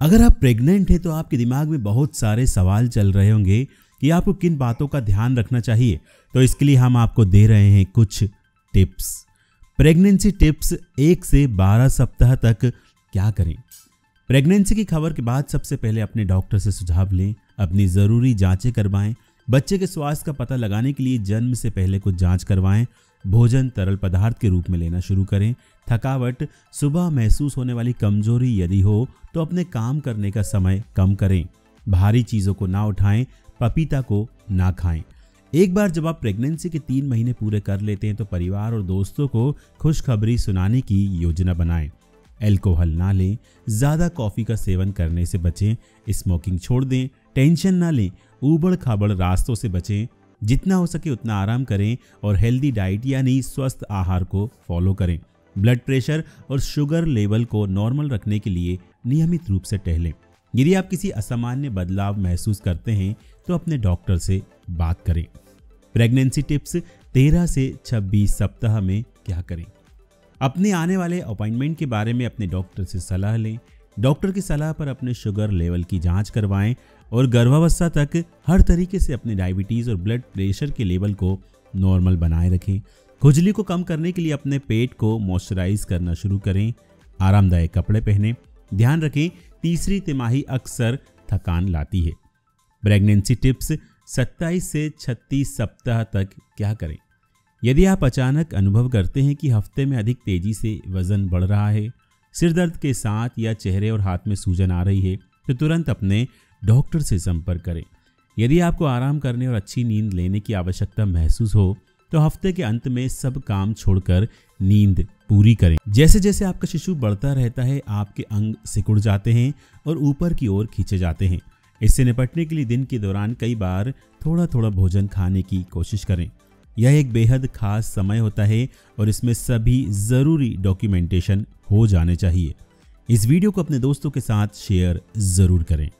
अगर आप प्रेग्नेंट हैं तो आपके दिमाग में बहुत सारे सवाल चल रहे होंगे कि आपको किन बातों का ध्यान रखना चाहिए। तो इसके लिए हम आपको दे रहे हैं कुछ टिप्स। प्रेगनेंसी टिप्स एक से बारह सप्ताह तक क्या करें? प्रेगनेंसी की खबर के बाद सबसे पहले अपने डॉक्टर से सुझाव लें, अपनी ज़रूरी जांचें करवाएँ बच्चे के स्वास्थ्य का पता लगाने के लिए जन्म से पहले कुछ जाँच करवाएँ, भोजन तरल पदार्थ के रूप में लेना शुरू करें। थकावट, सुबह महसूस होने वाली कमज़ोरी यदि हो तो अपने काम करने का समय कम करें। भारी चीज़ों को ना उठाएँ, पपीता को ना खाएँ। एक बार जब आप प्रेगनेंसी के तीन महीने पूरे कर लेते हैं तो परिवार और दोस्तों को खुशखबरी सुनाने की योजना बनाएँ। एल्कोहल ना लें, ज़्यादा कॉफ़ी का सेवन करने से बचें, स्मोकिंग छोड़ दें, टेंशन ना लें ऊबड़ खाबड़ रास्तों से बचें। जितना हो सके उतना आराम करें और हेल्दी डाइट यानी स्वस्थ आहार को फॉलो करें। ब्लड प्रेशर और शुगर लेवल को नॉर्मल रखने के लिए नियमित रूप से टहलें। यदि आप किसी असामान्य बदलाव महसूस करते हैं तो अपने डॉक्टर से बात करें। प्रेगनेंसी टिप्स 13 से 26 सप्ताह में क्या करें? अपने आने वाले अपॉइंटमेंट के बारे में अपने डॉक्टर से सलाह लें। डॉक्टर की सलाह पर अपने शुगर लेवल की जाँच करवाएँ और गर्भावस्था तक हर तरीके से अपने डायबिटीज़ और ब्लड प्रेशर के लेवल को नॉर्मल बनाए रखें। खुजली को कम करने के लिए अपने पेट को मॉइस्चराइज करना शुरू करें। आरामदायक कपड़े पहने। ध्यान रखें, तीसरी तिमाही अक्सर थकान लाती है। प्रेगनेंसी टिप्स 27 से 36 सप्ताह तक क्या करें? यदि आप अचानक अनुभव करते हैं कि हफ़्ते में अधिक तेज़ी से वज़न बढ़ रहा है सिर दर्द के साथ या चेहरे और हाथ में सूजन आ रही है तो तुरंत अपने डॉक्टर से संपर्क करें। यदि आपको आराम करने और अच्छी नींद लेने की आवश्यकता महसूस हो तो हफ़्ते के अंत में सब काम छोड़कर नींद पूरी करें। जैसे जैसे आपका शिशु बढ़ता रहता है, आपके अंग सिकुड़ जाते हैं और ऊपर की ओर खींचे जाते हैं। इससे निपटने के लिए दिन के दौरान कई बार थोड़ा थोड़ा भोजन खाने की कोशिश करें। यह एक बेहद खास समय होता है और इसमें सभी ज़रूरी डॉक्यूमेंटेशन हो जाने चाहिए। इस वीडियो को अपने दोस्तों के साथ शेयर ज़रूर करें।